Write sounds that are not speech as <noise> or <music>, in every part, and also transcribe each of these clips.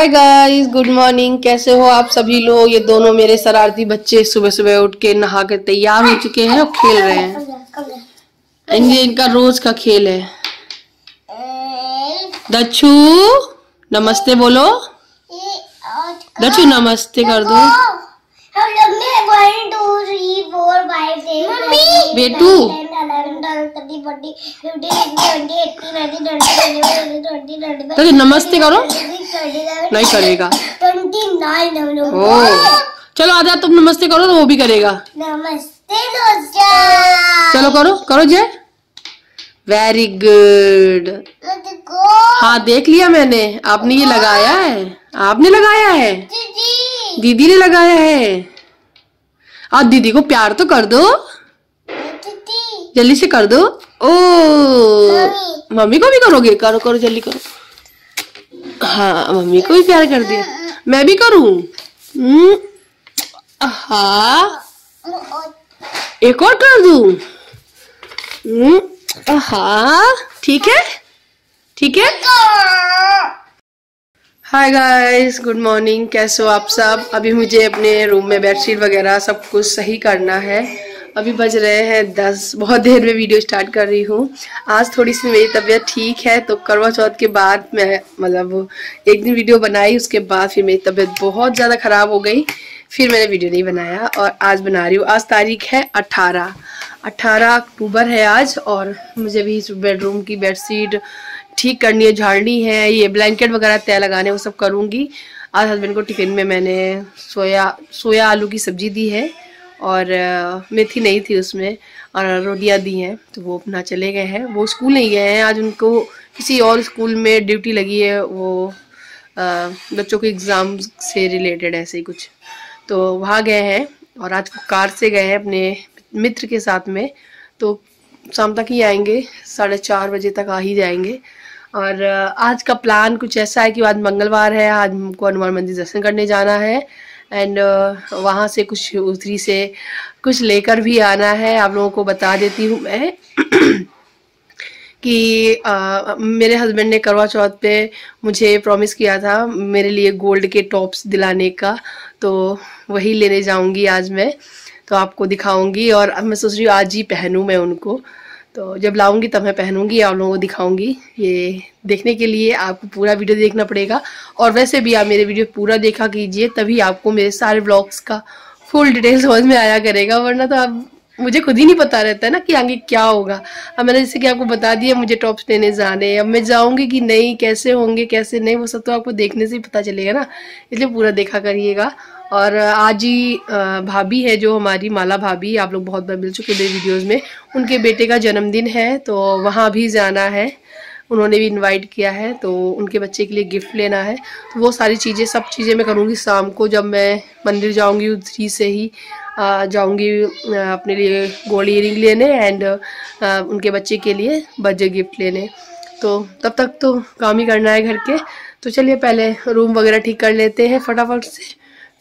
Hi guys good morning कैसे हो आप सभी लोग? ये दोनों मेरे शरारती बच्चे सुबह सुबह उठ के नहा के तैयार हो चुके हैं और खेल रहे हैं। ये इनका रोज का खेल है। दच्छू नमस्ते बोलो। दच्छू नमस्ते कर दो। बेटू तो नमस्ते करो। नहीं करेगा। ओ चलो आजा तुम नमस्ते करो तो वो भी करेगा। नमस्ते दोस्तों चलो करो करो जय। वेरी गुड हाँ देख लिया मैंने। आपने ये लगाया है। आपने लगाया है? दीदी ने लगाया है। आप दीदी को प्यार तो कर दो। जल्दी से कर दो। ओ। मम्मी। को भी करोगे? करो करो जल्दी करो। हाँ मम्मी को भी प्यार कर दिया। मैं भी करूँ? हाँ एक और कर दू? हम्म, हाँ ठीक है? ठीक है? हाय गाइस गुड मॉर्निंग कैसे हो आप सब? अभी मुझे अपने रूम में बेडशीट वगैरह सब कुछ सही करना है। अभी बज रहे हैं दस। बहुत देर में वीडियो स्टार्ट कर रही हूँ। आज थोड़ी सी मेरी तबीयत ठीक है तो करवा चौथ के बाद मैं मतलब एक दिन वीडियो बनाई, उसके बाद फिर मेरी तबीयत बहुत ज़्यादा ख़राब हो गई। फिर मैंने वीडियो नहीं बनाया और आज बना रही हूँ। आज तारीख है अट्ठारह अट्ठारह अक्टूबर है आज और मुझे भी बेडरूम की बेडशीट ठीक करनी है, झाड़नी है, ये ब्लैंकेट वगैरह तय लगाने, वो सब करूँगी। आज हस्बैंड को टिफ़िन में मैंने सोया सोया आलू की सब्ज़ी दी है। और मेथी नहीं थी उसमें और रोटियाँ दी हैं तो वो अपना चले गए हैं। वो स्कूल नहीं गए हैं, आज उनको किसी और स्कूल में ड्यूटी लगी है, वो बच्चों के एग्ज़ाम से रिलेटेड ऐसे ही कुछ। तो वहाँ गए हैं और आज कार से गए हैं अपने मित्र के साथ में तो शाम तक ही आएँगे, साढ़े चार बजे तक आ ही जाएँगे। और आज का प्लान कुछ ऐसा है कि आज मंगलवार है, आज हमको हनुमान मंदिर दर्शन करने जाना है। एंड वहाँ से कुछ उतरी से कुछ लेकर भी आना है। आप लोगों को बता देती हूँ मैं कि अ, मेरे हस्बैंड ने करवा चौथ पे मुझे प्रॉमिस किया था मेरे लिए गोल्ड के टॉप्स दिलाने का। तो वही लेने जाऊँगी आज मैं। तो आपको दिखाऊँगी और मैं सोच रही हूँ आज ही पहनूँ मैं उनको। तो जब लाऊँगी तब मैं पहनूँगी आप लोगों को दिखाऊँगी। ये देखने के लिए आपको पूरा वीडियो देखना पड़ेगा। और वैसे भी आप मेरे वीडियो पूरा देखा कीजिए, तभी आपको मेरे सारे ब्लॉग्स का फुल डिटेल समझ में आया करेगा। वरना तो आप, मुझे खुद ही नहीं पता रहता है ना कि आगे क्या होगा। अब मैंने जैसे कि आपको बता दिया, मुझे टॉप्स लेने जाने अब मैं जाऊँगी कि नहीं, कैसे होंगे, कैसे नहीं, वो सब तो आपको देखने से ही पता चलेगा ना। इसलिए पूरा देखा करिएगा। और आज ही भाभी है जो हमारी माला भाभी, आप लोग बहुत बार मिल चुके मेरे वीडियोस में। उनके बेटे का जन्मदिन है तो वहाँ भी जाना है। उन्होंने भी इनवाइट किया है तो उनके बच्चे के लिए गिफ्ट लेना है। तो वो सारी चीज़ें, सब चीज़ें मैं करूँगी शाम को जब मैं मंदिर जाऊँगी उसी से ही। जाऊँगी अपने लिए गोल्ड इयरिंग लेने एंड उनके बच्चे के लिए बर्थडे गिफ्ट लेने। तो तब तक तो काम ही करना है घर के। तो चलिए पहले रूम वगैरह ठीक कर लेते हैं फटाफट से।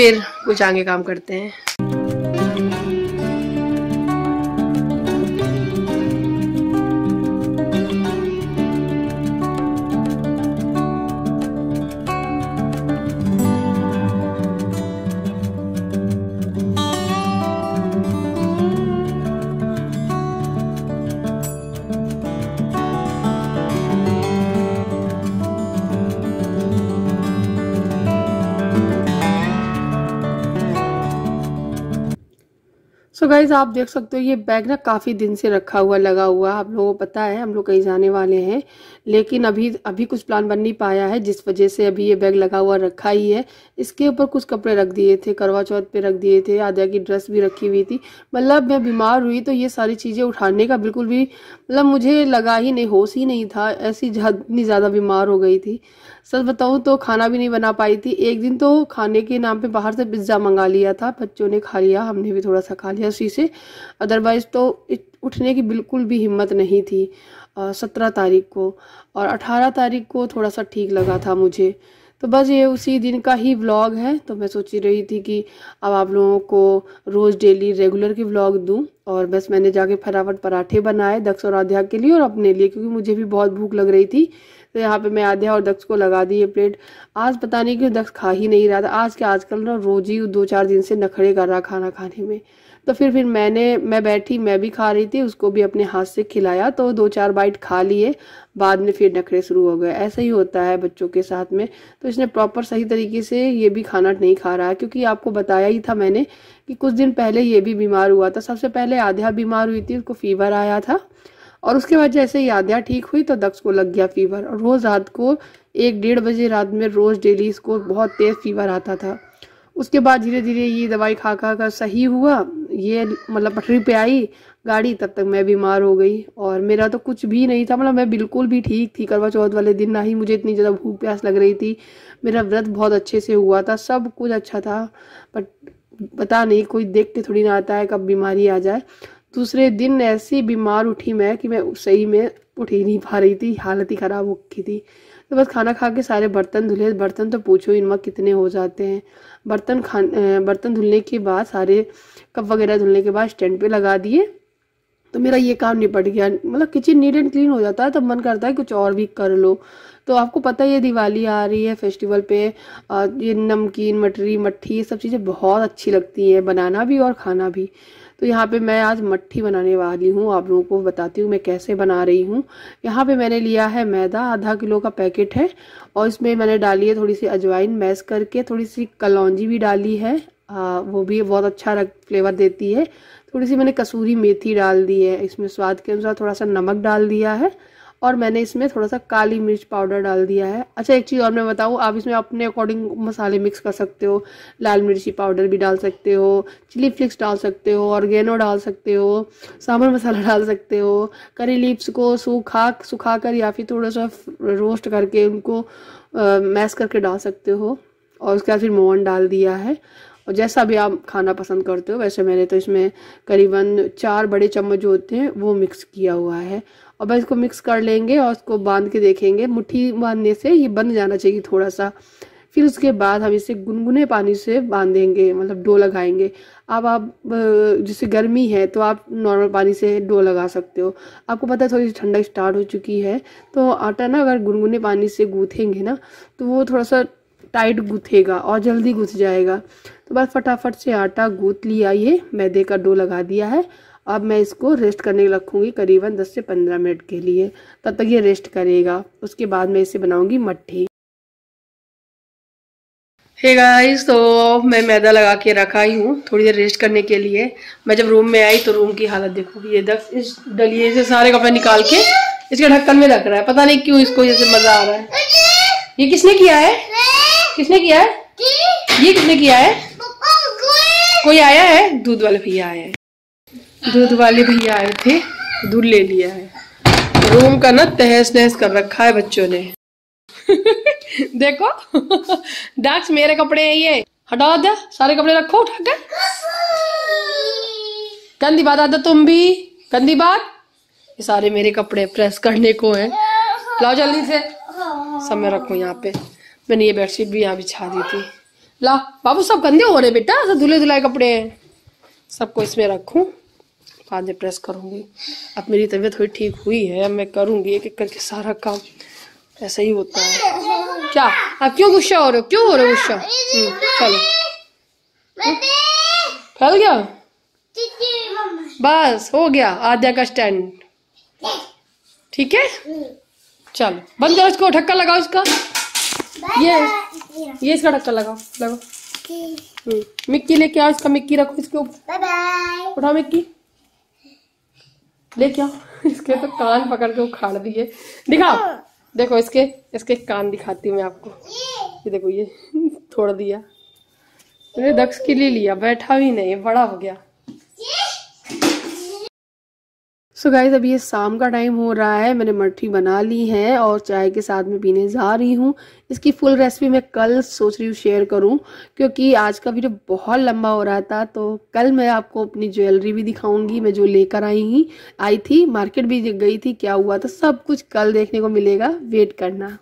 फिर कुछ आगे काम करते हैं। गाइज़ आप देख सकते हो, ये बैग ना काफ़ी दिन से रखा हुआ, लगा हुआ आप लोगों को पता है, हम लोग कहीं जाने वाले हैं, लेकिन अभी अभी कुछ प्लान बन नहीं पाया है, जिस वजह से अभी ये बैग लगा हुआ रखा ही है। इसके ऊपर कुछ कपड़े रख दिए थे, करवा चौथ पे रख दिए थे, आद्या की ड्रेस भी रखी हुई थी। मतलब मैं बीमार हुई तो ये सारी चीज़ें उठाने का बिल्कुल भी मतलब मुझे लगा ही नहीं, होश ही नहीं था, ऐसी इतनी ज़्यादा बीमार हो गई थी। सच बताऊँ तो खाना भी नहीं बना पाई थी। एक दिन तो खाने के नाम पे बाहर से पिज़्ज़ा मंगा लिया था। बच्चों ने खा लिया, हमने भी थोड़ा सा खा लिया उसी से। अदरवाइज़ तो उठने की बिल्कुल भी हिम्मत नहीं थी सत्रह तारीख को। और अठारह तारीख को थोड़ा सा ठीक लगा था मुझे। तो बस ये उसी दिन का ही व्लॉग है। तो मैं सोच रही थी कि अब आप लोगों को रोज़ डेली रेगुलर की व्लॉग दूँ और बस मैंने जाके फटाफट पराठे बनाए दक्ष और आध्या के लिए और अपने लिए, क्योंकि मुझे भी बहुत भूख लग रही थी। तो यहाँ पे मैं आध्या और दक्ष को लगा दी ये प्लेट आज पता नहीं क्यों दक्ष खा ही नहीं रहा था। आज के आजकल ना रोज ही दो चार दिन से नखड़े कर रहा खाना खाने में। तो फिर फिर मैंने, मैं बैठी, मैं भी खा रही थी, उसको भी अपने हाथ से खिलाया तो दो चार बाइट खा लिए, बाद में फिर नखरे शुरू हो गए। ऐसा ही होता है बच्चों के साथ में। तो इसने प्रॉपर सही तरीके से ये भी खाना नहीं खा रहा है, क्योंकि आपको बताया ही था मैंने कि कुछ दिन पहले ये भी बीमार हुआ था। सबसे पहले आध्या बीमार हुई थी, उसको फीवर आया था, और उसके बाद जैसे ही आध्या ठीक हुई तो दक्ष को लग गया फीवर, और रोज़ रात को एक डेढ़ बजे रात में रोज़ डेली इसको बहुत तेज़ फीवर आता था। उसके बाद धीरे धीरे ये दवाई खा खा कर सही हुआ। ये मतलब पटरी पे आई, गाड़ी, तब तक मैं बीमार हो गई। और मेरा तो कुछ भी नहीं था मतलब मैं बिल्कुल भी ठीक थी। करवा चौथ वाले दिन ना ही मुझे इतनी ज़्यादा भूख प्यास लग रही थी। मेरा व्रत बहुत अच्छे से हुआ था, सब कुछ अच्छा था। बट पता नहीं, कोई देख के थोड़ी ना आता है कब बीमारी आ जाए। दूसरे दिन ऐसी बीमार उठी मैं कि मैं सही में उठ ही नहीं पा रही थी, हालत ही ख़राब हो थी। तो बस खाना खा के सारे बर्तन धुले। बर्तन तो पूछो इनमें कितने हो जाते हैं। बर्तन खान बर्तन धुलने के बाद सारे कप वगैरह धुलने के बाद स्टैंड पे लगा दिए। तो मेरा ये काम निपट गया। मतलब किचन नीट एंड क्लीन हो जाता है, तब मन करता है कुछ और भी कर लो। तो आपको पता है ये दिवाली आ रही है फेस्टिवल पे ये नमकीन, मटरी, मट्ठी, ये सब चीज़ें बहुत अच्छी लगती हैं, बनाना भी और खाना भी। तो यहाँ पे मैं आज मट्ठी बनाने वाली हूँ। आप लोगों को बताती हूँ मैं कैसे बना रही हूँ। यहाँ पे मैंने लिया है मैदा आधा किलो का पैकेट है और इसमें मैंने डाली है थोड़ी सी अजवाइन मैस करके थोड़ी सी कलौजी भी डाली है। आ, वो भी बहुत अच्छा रख फ्लेवर देती है। थोड़ी सी मैंने कसूरी मेथी डाल दी है। इसमें स्वाद के अनुसार थोड़ा सा नमक डाल दिया है। और मैंने इसमें थोड़ा सा काली मिर्च पाउडर डाल दिया है। अच्छा एक चीज़ और मैं बताऊँ, आप इसमें अपने अकॉर्डिंग मसाले मिक्स कर सकते हो। लाल मिर्ची पाउडर भी डाल सकते हो, चिली फ्लिक्स डाल सकते हो, ऑर्गेनो डाल सकते हो, सांभर मसाला डाल सकते हो, करी लीप्स को सूखा सुखा कर या फिर थोड़ा सा रोस्ट करके उनको मैश करके डाल सकते हो। और उसके बाद फिर मोहन डाल दिया है। और जैसा भी आप खाना पसंद करते हो, वैसे मैंने तो इसमें करीबन चार बड़े चम्मच जो होते हैं, वो मिक्स किया हुआ है। और बस इसको मिक्स कर लेंगे और उसको बाँध के देखेंगे। मुट्ठी बांधने से ये बन जाना चाहिए थोड़ा सा फिर उसके बाद हम इसे गुनगुने पानी से बांधेंगे मतलब डो लगाएँगे। अब आप जैसे गर्मी है तो आप नॉर्मल पानी से डो लगा सकते हो। आपको पता है थोड़ी ठंडक स्टार्ट हो चुकी है तो आटा ना अगर गुनगुने पानी से गूँथेंगे ना तो वो थोड़ा सा टाइट गूँथेगा और जल्दी गूँथ जाएगा। तो बस फटाफट से आटा गूँथ लिया, ये मैदे का डो लगा दिया है। अब मैं इसको रेस्ट करने रखूँगी करीबन 10 से 15 मिनट के लिए। तब तक ये रेस्ट करेगा। उसके बाद मैं इसे बनाऊँगी मट्ठी। हे गाइस तो मैं मैदा लगा के रखा ही हूँ थोड़ी देर रेस्ट करने के लिए। मैं जब रूम में आई तो रूम की हालत देखो, ये दस इस डलिए से सारे कपड़े निकाल के इसके ढक्कन में रख रहा है। पता नहीं क्यों इसको जैसे मज़ा आ रहा है। ये किसने किया है? किसने किया है? ये किसने किया है? कोई। आया है? दूध वाले भैया आए हैं। दूध वाले भैया आए थे दूध ले लिया है। रूम का ना तहस नहस कर रखा है बच्चों ने। <laughs> देखो <laughs> डाक्स मेरे कपड़े हैं ये। हटा दे सारे कपड़े रखो उठा कर गंदी बात आता तुम भी। गंदी बात। ये सारे मेरे कपड़े प्रेस करने को हैं। लाओ जल्दी से। सब मैं रखू यहाँ पे। मैंने ये बेडशीट भी यहाँ बिछा दी थी। ला बाबू सब गंदे हो रहे बेटा सब धुले धुलाए कपड़े। हैं सबको इसमें रखूँ बाद में प्रेस करूँगी। अब मेरी तबीयत थोड़ी ठीक हुई है अब मैं करूँगी एक एक करके सारा काम। ऐसा ही होता है। क्या? अब क्यों गुस्सा हो रहे हो? क्यों हो रहे हो गुस्सा? हम्म, चलो। फैल गया? बस हो गया आद्या का स्टैंड ठीक है? चलो। बंद करो इसको ढक्का लगाओ इसका। ये ये इसका ढक्कन लगाओ लगाओ। हम्म, मिक्की लेके आओ इसका मिक्की रखो इसके ऊपर। उठाओ मिक्की। लेके आओ इसके तो कान पकड़ के उखाड़ दिए। दिखाओ देखो इसके इसके कान दिखाती हूँ मैं आपको। ये। देखो ये <laughs> थोड़ा दिया। मैंने दक्ष के लिए लिया बैठा भी नहीं बड़ा हो गया। सो so गाइज़ अभी ये शाम का टाइम हो रहा है। मैंने मट्ठी बना ली है और चाय के साथ में पीने जा रही हूँ। इसकी फुल रेसिपी मैं कल सोच रही हूँ शेयर करूँ, क्योंकि आज का वीडियो बहुत लंबा हो रहा था तो कल मैं आपको अपनी ज्वेलरी भी दिखाऊँगी। मैं जो लेकर आई ही, आई थी मार्केट भी गई थी, क्या हुआ था, सब कुछ कल देखने को मिलेगा। वेट करना।